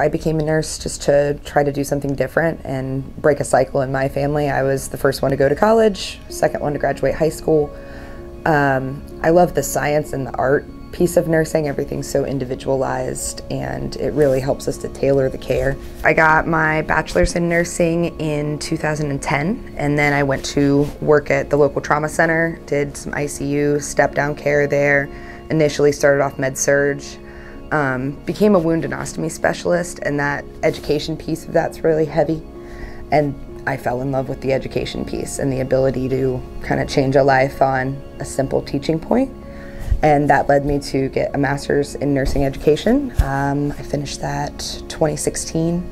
I became a nurse just to try to do something different and break a cycle in my family. I was the first one to go to college, second one to graduate high school. Um, I love the science and the art piece of nursing. Everything's so individualized and it really helps us to tailor the care. I got my bachelor's in nursing in 2010 and then I went to work at the local trauma center, did some ICU, step down care there, initially started off med surg um, became a wound and ostomy specialist, and that education piece of that's really heavy. And I fell in love with the education piece and the ability to kind of change a life on a simple teaching point. And that led me to get a master's in nursing education. Um, I finished that 2016.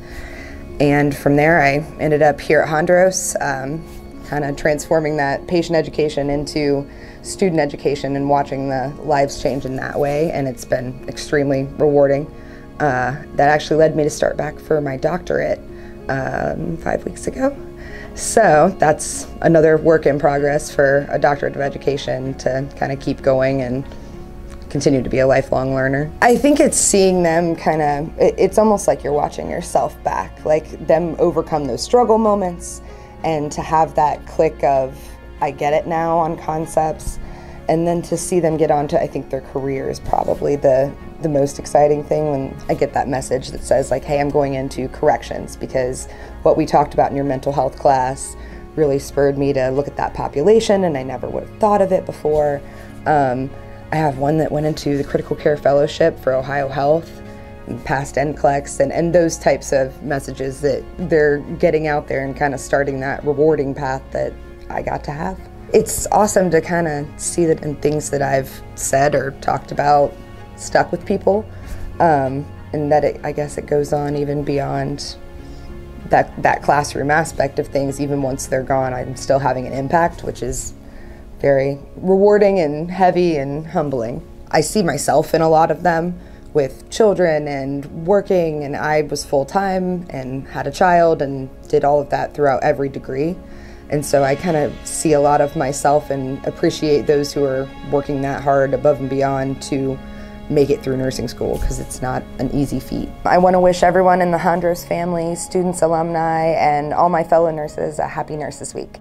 And from there, I ended up here at Hondros, um, kind of transforming that patient education into student education and watching the lives change in that way, and it's been extremely rewarding. Uh, that actually led me to start back for my doctorate um, five weeks ago. So that's another work in progress for a doctorate of education to kind of keep going and continue to be a lifelong learner. I think it's seeing them kind of, it's almost like you're watching yourself back, like them overcome those struggle moments and to have that click of, I get it now on concepts. And then to see them get onto, I think their career is probably the, the most exciting thing when I get that message that says like, hey, I'm going into corrections because what we talked about in your mental health class really spurred me to look at that population and I never would have thought of it before. Um, I have one that went into the critical care fellowship for Ohio Health passed NCLEX and, and those types of messages that they're getting out there and kind of starting that rewarding path that I got to have. It's awesome to kind of see that in things that I've said or talked about stuck with people, um, and that it, I guess it goes on even beyond that that classroom aspect of things. Even once they're gone, I'm still having an impact, which is very rewarding and heavy and humbling. I see myself in a lot of them with children and working, and I was full time and had a child and did all of that throughout every degree. And so I kind of see a lot of myself and appreciate those who are working that hard above and beyond to make it through nursing school because it's not an easy feat. I want to wish everyone in the Hondros family, students, alumni, and all my fellow nurses a happy Nurses Week.